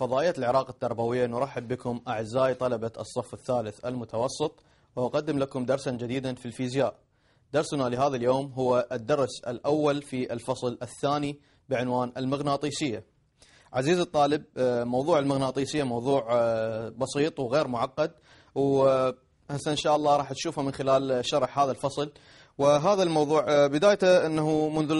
فضائية العراق التربوية نرحب بكم أعزائي طلبة الصف الثالث المتوسط وأقدم لكم درسا جديدا في الفيزياء. درسنا لهذا اليوم هو الدرس الأول في الفصل الثاني بعنوان المغناطيسية. عزيزي الطالب آه، موضوع المغناطيسية موضوع آه، بسيط وغير معقد وهسه إن شاء الله راح تشوفه من خلال شرح هذا الفصل. وهذا الموضوع آه، بدايته إنه منذ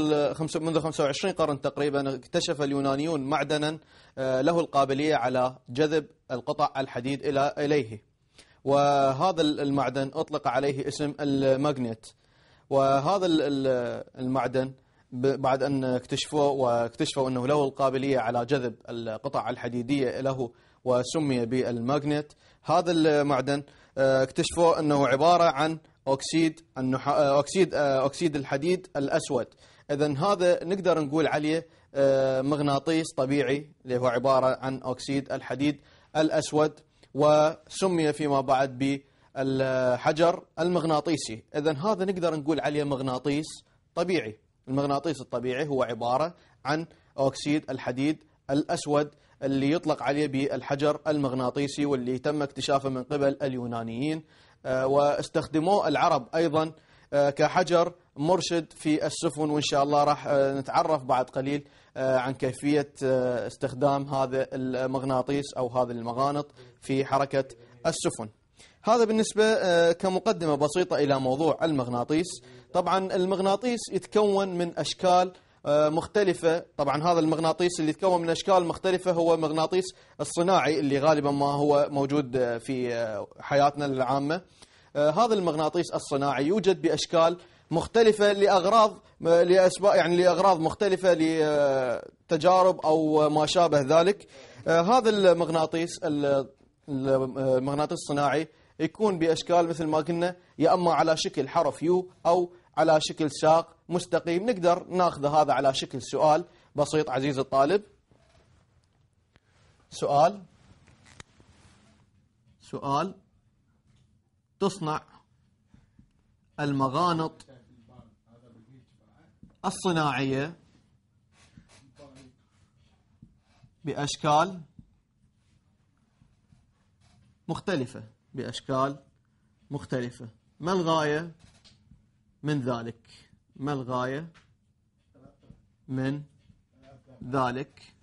منذ 25 قرن تقريبا اكتشف اليونانيون معدنا له القابلية على جذب القطع الحديد إلى إليه. وهذا المعدن أطلق عليه اسم الماغنيت. وهذا ال- ال- المعدن بعد أن اكتشفوه واكتشفوا أنه له القابلية على جذب القطع الحديدية له وسمي بالماغنيت هذا المعدن آه، اكتشفوا أنه عبارة عن أكسيد النح... آه، أكسيد آه، أكسيد الحديد الأسود اذا هذا نقدر نقول عليه آه، مغناطيس طبيعي اللي هو عبارة عن أكسيد الحديد الأسود وسمي فيما بعد بالحجر المغناطيسي. اذا هذا نقدر نقول عليه مغناطيس طبيعي. المغناطيس الطبيعي هو عبارة عن أكسيد الحديد الأسود اللي يطلق عليه بالحجر المغناطيسي واللي تم اكتشافه من قبل اليونانيين آه، واستخدموه العرب أيضا آه، كحجر مرشد في السفن وإن شاء الله راح آه، نتعرف بعد قليل آه، عن كيفية آه، استخدام هذا المغناطيس أو هذه المغانط في حركة السفن. هذا بالنسبة آه، كمقدمة بسيطة إلى موضوع المغناطيس. طبعا المغناطيس يتكون من أشكال آه، مختلفة طبعا هذا المغناطيس اللي يتكون من أشكال مختلفة هو مغناطيس الصناعي اللي غالبا ما هو موجود آه، في آه، حياتنا العامة آه، هذا المغناطيس الصناعي يوجد بأشكال مختلفة لأغراض آه، لأسباب يعني لأغراض مختلفة لتجارب أو ما شابه ذلك. آه، هذا المغناطيس ال- المغناطيس الصناعي يكون بأشكال مثل ما قلنا يا أما على شكل حرف يو أو على شكل ساق مستقيم. نقدر ناخذ هذا على شكل سؤال بسيط عزيز الطالب. سؤال. سؤال. تصنع المغانط الصناعية بأشكال مختلفة بأشكال مختلفة. ما الغاية من ذلك؟ ما الغاية من ذلك؟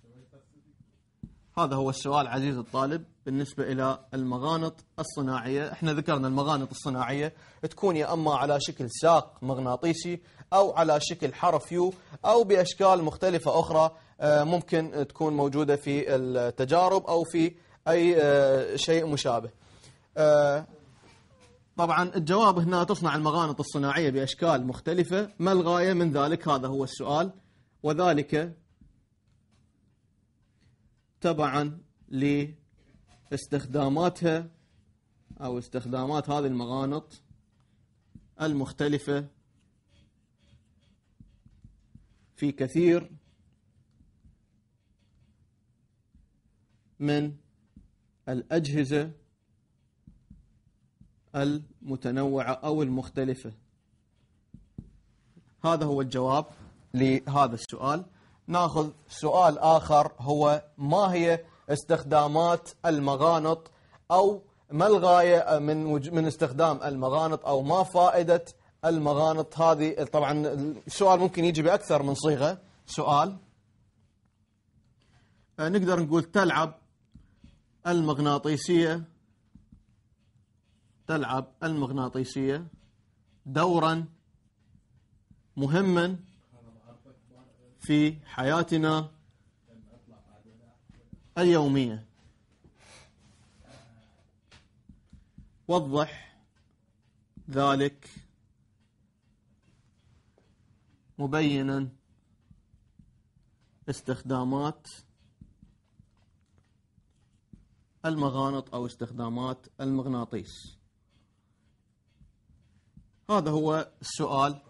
هذا هو السؤال عزيز الطالب. بالنسبة إلى المغانط الصناعية. إحنا ذكرنا المغانط الصناعية. تكون يا أما على شكل ساق مغناطيسي أو على شكل حرف يو أو بأشكال مختلفة أخرى آه، ممكن تكون موجودة في التجارب أو في أي آه، شيء مشابه. آه، طبعا الجواب هنا تصنع المغانط الصناعية بأشكال مختلفة. ما الغاية من ذلك؟ هذا هو السؤال. وذلك تبعا لاستخداماتها أو استخدامات هذه المغانط المختلفة في كثير من الأجهزة المتنوعة أو المختلفة. هذا هو الجواب لهذا السؤال. ناخذ سؤال آخر هو ما هي استخدامات المغانط أو ما الغاية من من استخدام المغانط أو ما فائدة المغانط هذه؟ طبعا السؤال ممكن يجي بأكثر من صيغة. سؤال. آه، نقدر نقول تلعب المغناطيسية. تلعب المغناطيسية. دورا. مهما. في حياتنا. اليومية. وضح ذلك مبينا استخدامات المغانط أو استخدامات المغناطيس. هذا هو السؤال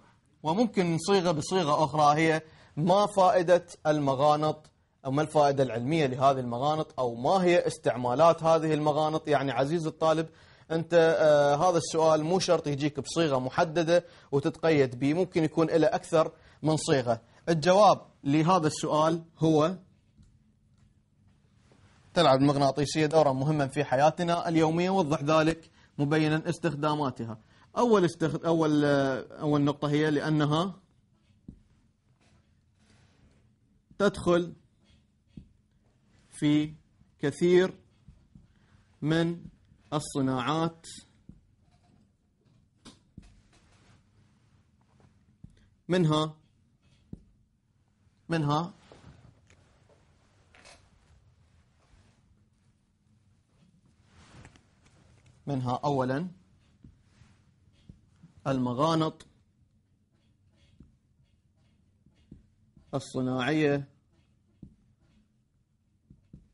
وممكن نصيغه بصيغة أخرى هي ما فائدة المغانط ما الفائدة العلمية لهذه المغانط؟ أو ما هي استعمالات هذه المغانط؟ يعني عزيز الطالب أنت آه هذا السؤال مو شرط يجيك بصيغة محددة وتتقيد به ممكن يكون له أكثر من صيغة. الجواب لهذا السؤال هو تلعب المغناطيسية دورا مهما في حياتنا اليومية وضح ذلك مبينا استخداماتها. أول, استخد... أول... أول نقطة هي لأنها تدخل في كثير من الصناعات. منها منها منها أولا المغانط الصناعية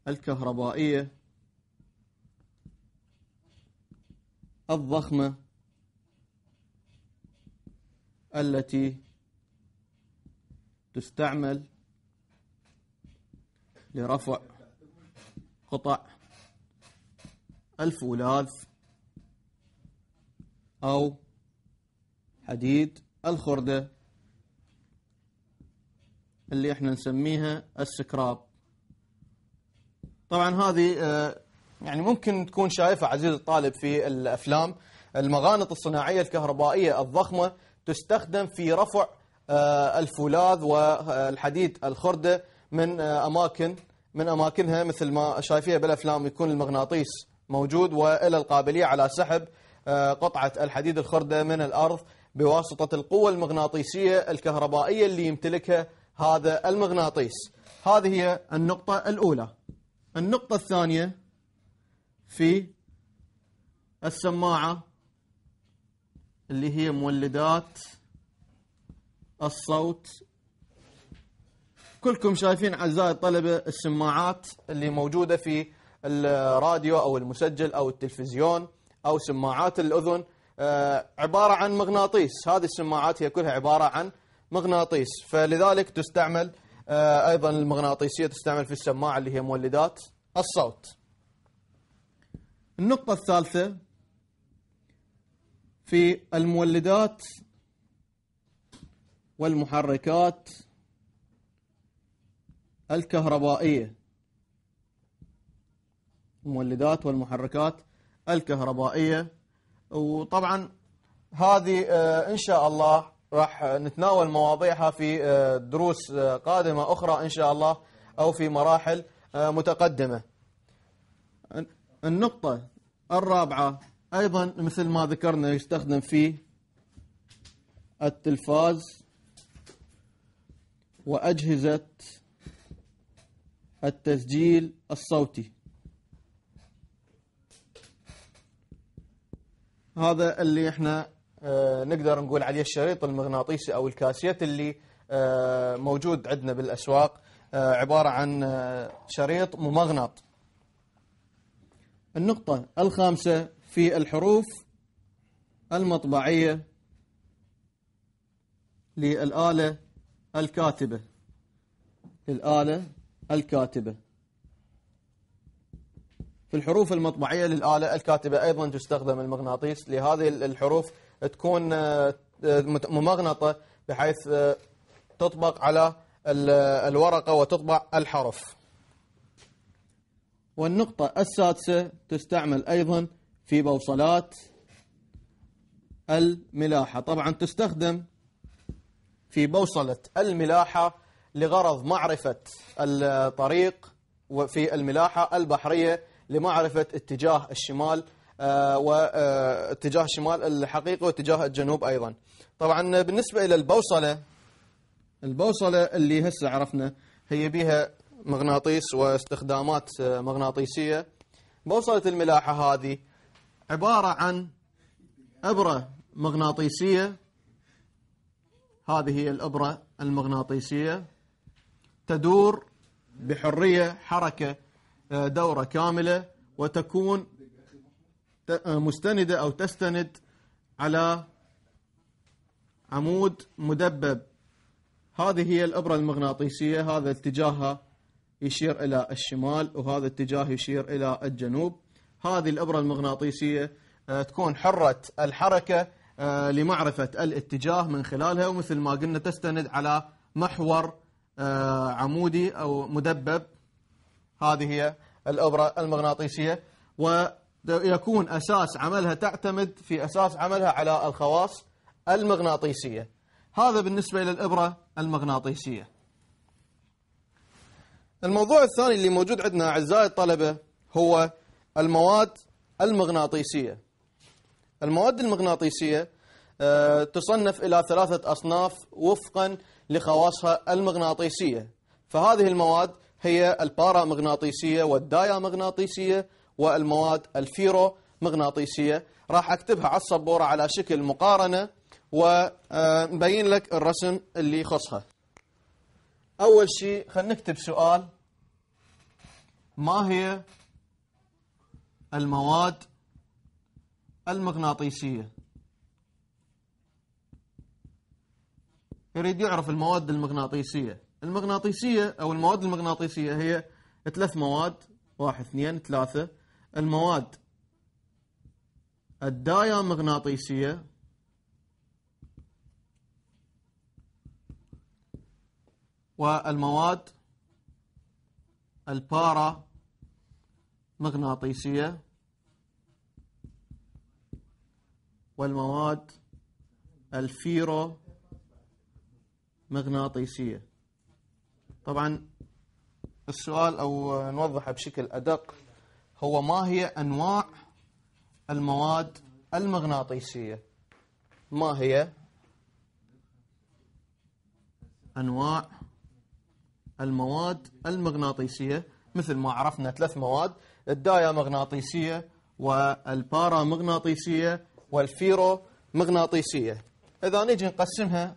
الكهربائية الضخمة التي تستعمل لرفع قطع الفولاذ أو حديد الخردة اللي إحنا نسميها السكراب. طبعا هذه آه، يعني ممكن تكون شايفة عزيز الطالب في الأفلام المغانط الصناعية الكهربائية الضخمة تستخدم في رفع آه، الفولاذ والحديد الخردة من آه، أماكن من أماكنها مثل ما شايفيها بالأفلام يكون المغناطيس موجود وإلى القابلية على سحب قطعة الحديد الخردة من الأرض بواسطة القوة المغناطيسية الكهربائية اللي يمتلكها هذا المغناطيس. هذه هي النقطة الأولى. النقطة الثانية في السماعة اللي هي مولدات الصوت. كلكم شايفين أعزائي الطلبة السماعات اللي موجودة في الراديو أو المسجل أو التلفزيون أو سماعات الأذن. آه، عبارة عن مغناطيس. هذه السماعات هي كلها عبارة عن مغناطيس. فلذلك تستعمل أيضا المغناطيسية تستعمل في السماعة اللي هي مولدات الصوت. النقطة الثالثة في المولدات والمحركات الكهربائية. المولدات والمحركات الكهربائية. وطبعا هذه آه، إن شاء الله راح نتناول مواضيعها في آه، دروس آه، قادمة أخرى إن شاء الله أو في مراحل متقدمة. النقطة الرابعة أيضا مثل ما ذكرنا يستخدم في التلفاز وأجهزة التسجيل الصوتي. هذا اللي إحنا آه، نقدر نقول عليه الشريط المغناطيسي أو الكاسيت اللي آه، موجود عندنا بالأسواق آه، عبارة عن شريط ممغنط. النقطة الخامسة في الحروف المطبعية للآلة الكاتبة للآلة الكاتبة في الحروف المطبعية للآلة الكاتبة أيضا تستخدم المغناطيس لهذه الحروف تكون آه، ممغنطة بحيث آه، تطبق على الورقة وتطبع الحرف. والنقطة السادسة تستعمل أيضا في بوصلات الملاحة. طبعا تستخدم في بوصلة الملاحة لغرض معرفة الطريق وفي الملاحة البحرية لمعرفة اتجاه الشمال واتجاه آه، الشمال الحقيقي واتجاه الجنوب أيضا. طبعا بالنسبة إلى البوصلة البوصلة اللي هسه عرفنا هي بها مغناطيس واستخدامات آه، مغناطيسية. بوصلة الملاحة هذه عبارة عن إبرة مغناطيسية. هذه هي الإبرة المغناطيسية. تدور بحرية حركة دورة كاملة وتكون مستندة أو تستند على عمود مدبب. هذه هي الإبرة المغناطيسية هذا اتجاهها يشير إلى الشمال وهذا اتجاه يشير إلى الجنوب. هذه الإبرة المغناطيسية آه، تكون حرة الحركة آه، لمعرفة الاتجاه من خلالها ومثل ما قلنا تستند على محور آه، عمودي أو مدبب. هذه هي الإبرة المغناطيسية. ويكون أساس عملها تعتمد في أساس عملها على الخواص المغناطيسية. هذا بالنسبة إلى الإبرة المغناطيسية. الموضوع الثاني اللي موجود عندنا أعزائي الطلبة هو المواد المغناطيسية. المواد المغناطيسية آه، تصنف إلى ثلاثة أصناف وفقا لخواصها المغناطيسية. فهذه المواد هي البارامغناطيسية والدايامغناطيسية والمواد الفيرو مغناطيسية. راح أكتبها على السبورة على شكل مقارنة ونبين لك الرسم اللي يخصها. أول شيء خلينا نكتب سؤال. ما هي المواد المغناطيسية؟ يريد يعرف المواد المغناطيسية. المغناطيسية أو المواد المغناطيسية هي ثلاث مواد. واحد اثنين ثلاثة. المواد. الدايا مغناطيسية. والمواد. البارا مغناطيسية. والمواد. الفيرو مغناطيسية. طبعا السؤال أو نوضحه بشكل أدق هو ما هي أنواع المواد المغناطيسية؟ ما هي أنواع المواد المغناطيسية؟ مثل ما عرفنا ثلاث مواد الدايا مغناطيسية والبارا مغناطيسية والفيرو مغناطيسية إذا نجي نقسمها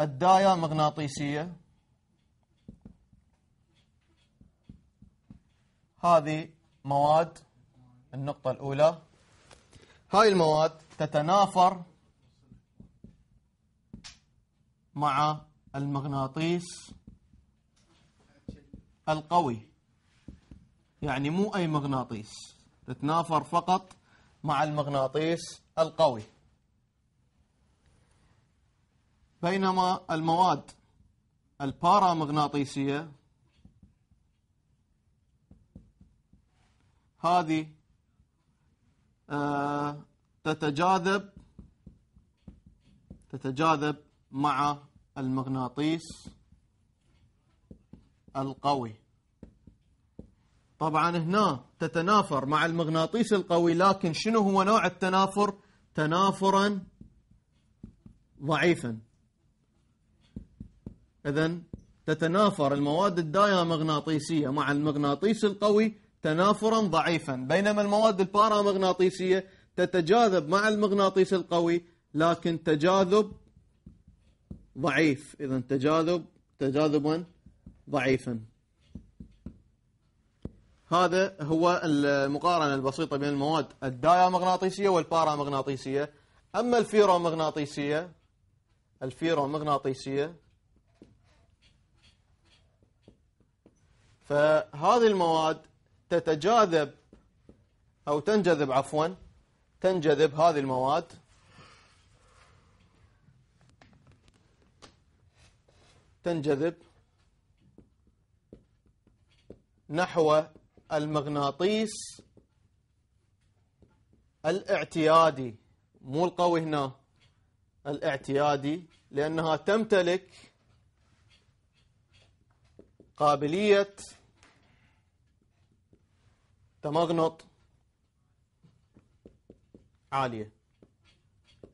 الدايا مغناطيسية هذه مواد. النقطة الأولى. هاي المواد تتنافر مع المغناطيس القوي. يعني مو أي مغناطيس. تتنافر فقط مع المغناطيس القوي. بينما المواد البارامغناطيسية هذه آه تتجاذب تتجاذب مع المغناطيس القوي. طبعا هنا تتنافر مع المغناطيس القوي لكن شنو هو نوع التنافر؟ تنافرا ضعيفا. اذا تتنافر المواد الدايامغناطيسية مع المغناطيس القوي تنافرا ضعيفا. بينما المواد البارامغناطيسية تتجاذب مع المغناطيس القوي لكن تجاذب ضعيف. اذا تجاذب تجاذبا ضعيفا. هذا هو المقارنة البسيطة بين المواد الدايامغناطيسية والبارامغناطيسية. أما الفيرومغناطيسية الفيرومغناطيسية فهذه المواد تتجاذب أو تنجذب عفوا تنجذب هذه المواد. تنجذب نحو المغناطيس الاعتيادي. مو القوي هنا الاعتيادي لأنها تمتلك قابلية تمغنط عالية.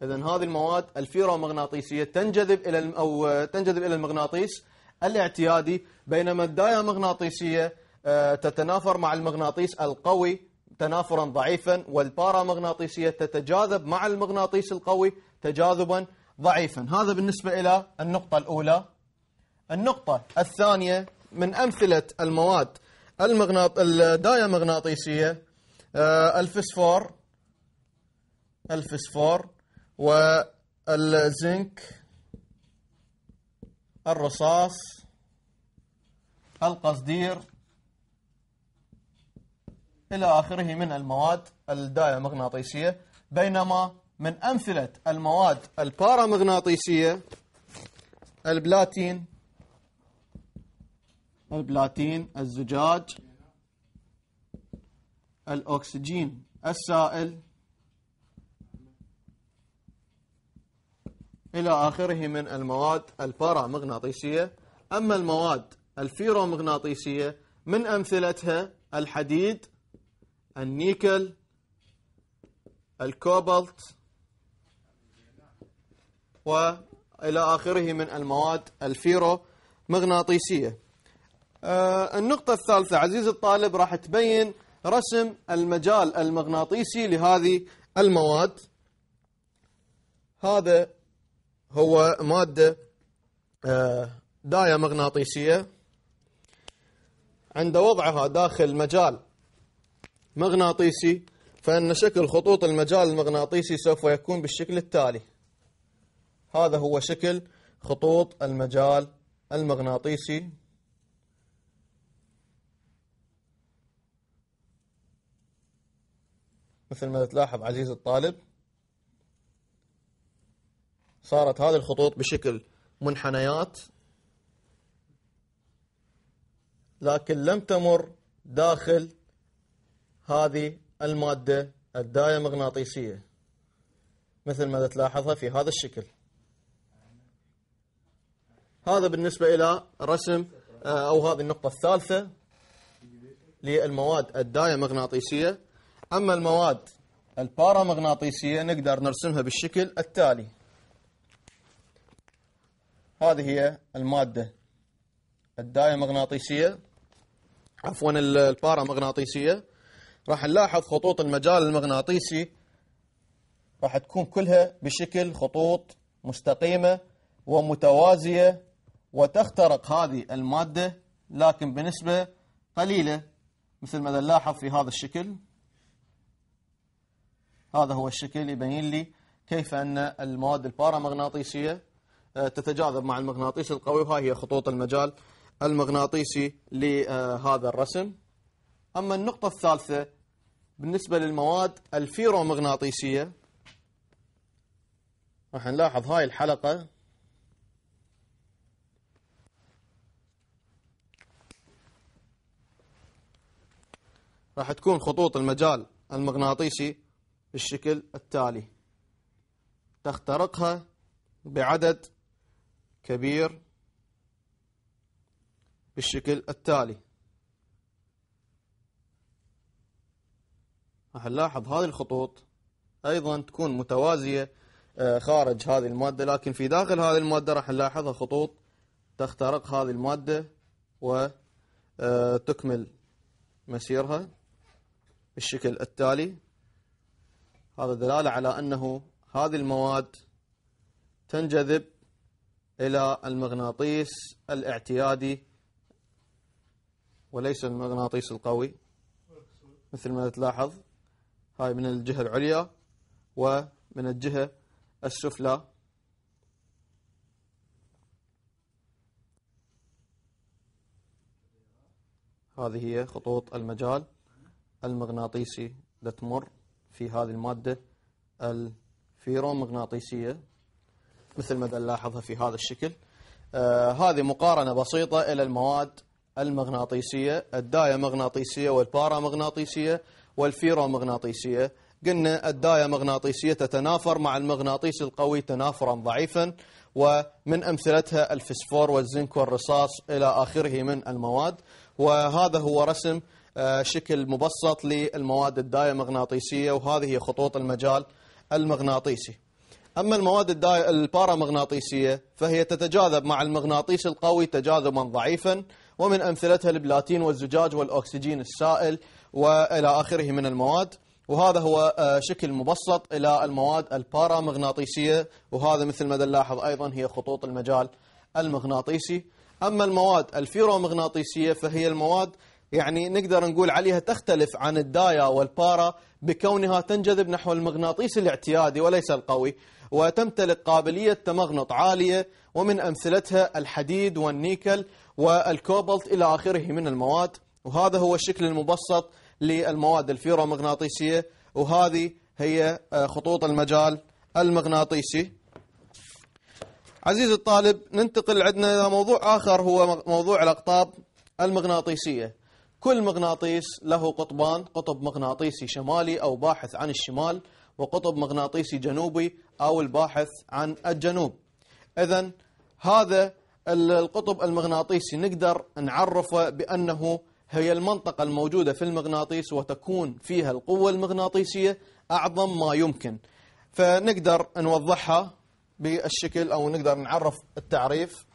إذا هذه المواد الفيرومغناطيسية تنجذب إلى أو تنجذب إلى المغناطيس الاعتيادي بينما الدايامغناطيسية آه، تتنافر مع المغناطيس القوي تنافرا ضعيفا والبارامغناطيسية تتجاذب مع المغناطيس القوي تجاذبا ضعيفا. هذا بالنسبة إلى النقطة الأولى. النقطة الثانية من أمثلة المواد المغناط الدايامغناطيسية آه، الفسفور الفسفور والزنك الرصاص القصدير إلى آخره من المواد الدايمغناطيسية. بينما من أمثلة المواد البارامغناطيسية البلاتين البلاتين الزجاج الأكسجين. السائل إلى آخره من المواد البارامغناطيسية. أما المواد الفيرومغناطيسية من أمثلتها؟ الحديد النيكل الكوبالت وإلى آخره من المواد الفيرومغناطيسية. النقطة الثالثة عزيز الطالب راح تبين رسم المجال المغناطيسي لهذه المواد. هذا هو مادة آه داية مغناطيسية. عند وضعها داخل مجال مغناطيسي فإن شكل خطوط المجال المغناطيسي سوف يكون بالشكل التالي. هذا هو شكل خطوط المجال المغناطيسي. مثل ما تلاحظ عزيزي الطالب صارت هذه الخطوط بشكل منحنيات لكن لم تمر داخل هذه المادة الدايمغناطيسية مثل ما تلاحظها في هذا الشكل. هذا بالنسبة إلى رسم آه، أو هذه النقطة الثالثة للمواد الدايمغناطيسية أما المواد البارامغناطيسية نقدر نرسمها بالشكل التالي. هذه هي المادة الدايمغناطيسية. عفوا البارامغناطيسية. راح نلاحظ خطوط المجال المغناطيسي. راح تكون كلها بشكل خطوط مستقيمة ومتوازية وتخترق هذه المادة لكن بنسبة قليلة مثل ما نلاحظ في هذا الشكل. هذا هو الشكل يبين لي كيف أن المواد البارامغناطيسية آه، تتجاذب مع المغناطيس القوي. وهاي هي خطوط المجال المغناطيسي لهذا الرسم. أما النقطة الثالثة بالنسبة للمواد الفيرومغناطيسية راح نلاحظ هاي الحلقة. راح تكون خطوط المجال المغناطيسي بالشكل التالي. تخترقها بعدد كبير بالشكل التالي. راح نلاحظ هذه الخطوط أيضا تكون متوازية آه، خارج هذه المادة لكن في داخل هذه المادة راح نلاحظها خطوط تخترق هذه المادة وتكمل آه، مسيرها بالشكل التالي. هذا دلالة على أنه هذه المواد تنجذب إلى المغناطيس الاعتيادي وليس المغناطيس القوي. مثل ما تلاحظ هاي من الجهة العليا ومن الجهة السفلى. هذه هي خطوط المجال المغناطيسي لتمر. في هذه المادة الفيرومغناطيسية مثل ما نلاحظها في هذا الشكل. آه هذه مقارنة بسيطة إلى المواد المغناطيسية الدايمغناطيسية والبارامغناطيسية والفيرومغناطيسية. قلنا الدايمغناطيسية تتنافر مع المغناطيس القوي تنافرا ضعيفا ومن أمثلتها الفسفور والزنك والرصاص إلى آخره من المواد. وهذا هو رسم شكل مبسط للمواد الدايمغناطيسية وهذه هي خطوط المجال المغناطيسي. أما المواد البارامغناطيسية فهي تتجاذب مع المغناطيس القوي تجاذبا ضعيفا ومن أمثلتها البلاتين والزجاج والأكسجين السائل وإلى آخره من المواد. وهذا هو آه، شكل مبسط إلى المواد البارامغناطيسية وهذا مثل ما نلاحظ أيضا هي خطوط المجال المغناطيسي. أما المواد الفيرومغناطيسية فهي المواد يعني نقدر نقول عليها تختلف عن الدايا والبارا بكونها تنجذب نحو المغناطيس الاعتيادي وليس القوي وتمتلك قابلية تمغنط عالية ومن أمثلتها الحديد والنيكل والكوبالت إلى آخره من المواد. وهذا هو الشكل المبسط للمواد الفيرومغناطيسية. وهذه هي آه، خطوط المجال المغناطيسي. عزيزي الطالب ننتقل عندنا إلى موضوع آخر هو موضوع الأقطاب المغناطيسية. كل مغناطيس له قطبان قطب مغناطيسي شمالي أو باحث عن الشمال وقطب مغناطيسي جنوبي أو الباحث عن الجنوب. إذا هذا القطب المغناطيسي نقدر نعرفه بأنه هي المنطقة الموجودة في المغناطيس وتكون فيها القوة المغناطيسية أعظم ما يمكن. فنقدر نوضحها بالشكل أو نقدر نعرف التعريف.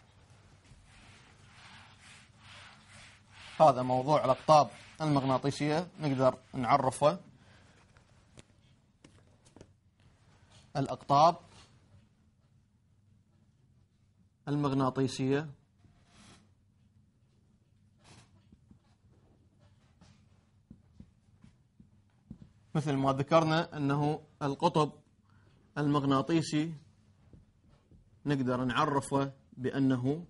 هذا موضوع الأقطاب المغناطيسية نقدر نعرفه. الأقطاب المغناطيسية. مثل ما ذكرنا أنه القطب المغناطيسي نقدر نعرفه بأنه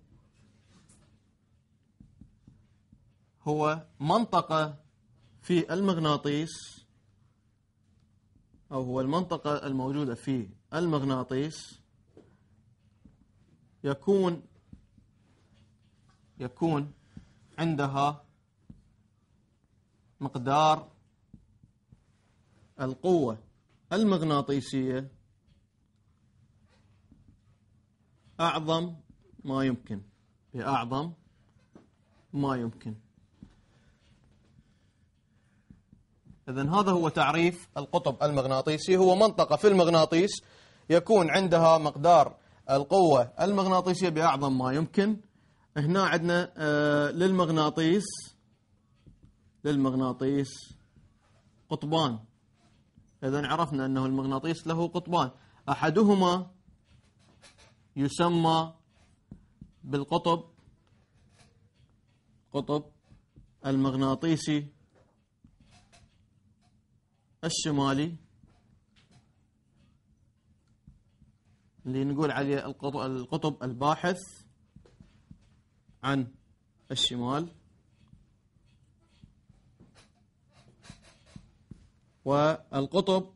هو منطقة في المغناطيس أو هو المنطقة الموجودة في المغناطيس. يكون يكون عندها مقدار القوة المغناطيسية أعظم ما يمكن بأعظم ما يمكن. إذا هذا هو تعريف القطب المغناطيسي. هو منطقة في المغناطيس يكون عندها مقدار القوة المغناطيسية بأعظم ما يمكن. هنا عندنا آه، للمغناطيس للمغناطيس قطبان. إذا عرفنا أنه المغناطيس له قطبان. أحدهما يسمى بالقطب قطب المغناطيسي الشمالي. اللي نقول عليه القطب الباحث عن الشمال. والقطب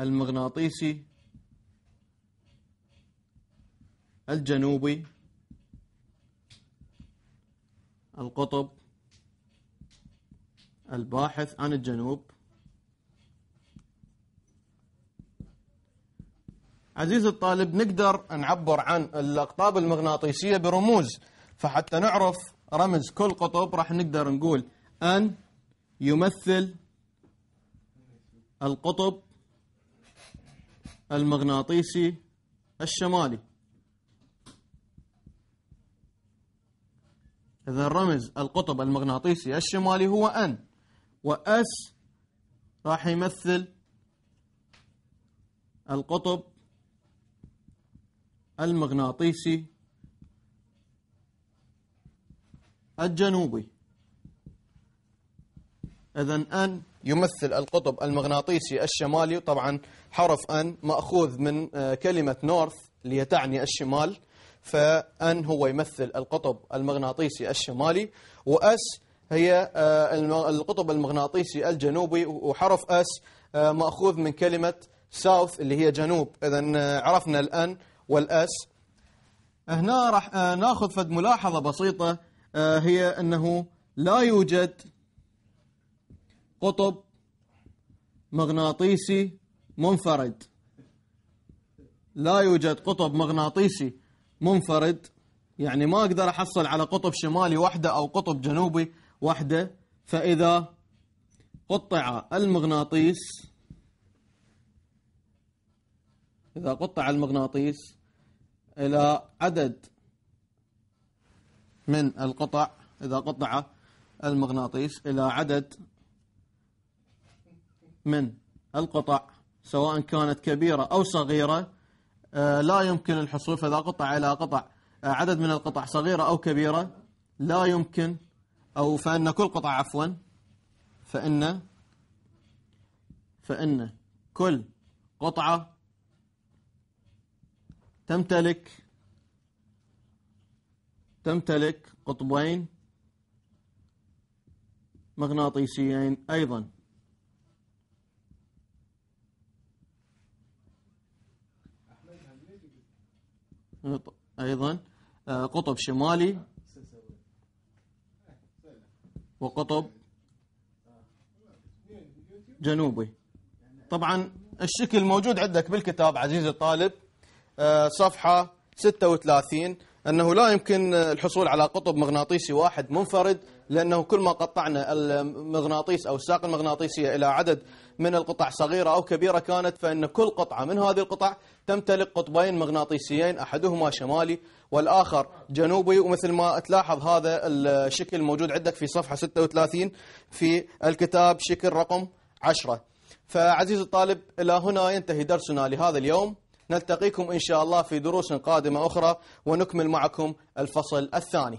المغناطيسي الجنوبي. القطب الباحث عن الجنوب. عزيزي الطالب نقدر نعبر عن الأقطاب المغناطيسية برموز فحتى نعرف رمز كل قطب راح نقدر نقول أن يمثل القطب المغناطيسي الشمالي. إذا رمز القطب المغناطيسي الشمالي هو أن. وأس راح يمثل القطب المغناطيسي الجنوبي. إذا أن يمثل القطب المغناطيسي الشمالي طبعا حرف أن مأخوذ من آه، كلمة نورث اللي تعني الشمال فأن هو يمثل القطب المغناطيسي الشمالي وأس هي آه، القطب المغناطيسي الجنوبي وحرف أس آه، مأخوذ من كلمة ساوث اللي هي جنوب. إذا عرفنا الأن والأس. هنا راح ناخذ فد ملاحظة بسيطة. هي أنه لا يوجد قطب مغناطيسي منفرد. لا يوجد قطب مغناطيسي منفرد. يعني ما أقدر أحصل على قطب شمالي وحدة أو قطب جنوبي. وحده فإذا قطع المغناطيس إذا قطع المغناطيس إلى عدد من القطع إذا قطع المغناطيس إلى عدد من القطع سواء كانت كبيرة أو صغيرة آه، لا يمكن الحصول فإذا قطع إلى قطع آه، عدد من القطع صغيرة أو كبيرة لا يمكن أو فإن كل قطعة عفوا. فإن فإن كل قطعة تمتلك تمتلك قطبين مغناطيسيين أيضا. أيضا. آه، قطب شمالي. وقطب جنوبي. طبعا الشكل موجود عندك بالكتاب عزيزي الطالب. آه، صفحة 36 أنه لا يمكن الحصول على قطب مغناطيسي واحد منفرد لأنه كل ما قطعنا المغناطيس أو الساق المغناطيسية إلى عدد من القطع صغيرة أو كبيرة كانت فإن كل قطعة من هذه القطع تمتلك قطبين مغناطيسيين أحدهما شمالي والآخر جنوبي. ومثل ما تلاحظ هذا الشكل موجود عندك في صفحة 36 في الكتاب شكل رقم 10 فعزيز الطالب إلى هنا ينتهي درسنا لهذا اليوم. نلتقيكم إن شاء الله في دروس قادمة أخرى ونكمل معكم الفصل الثاني.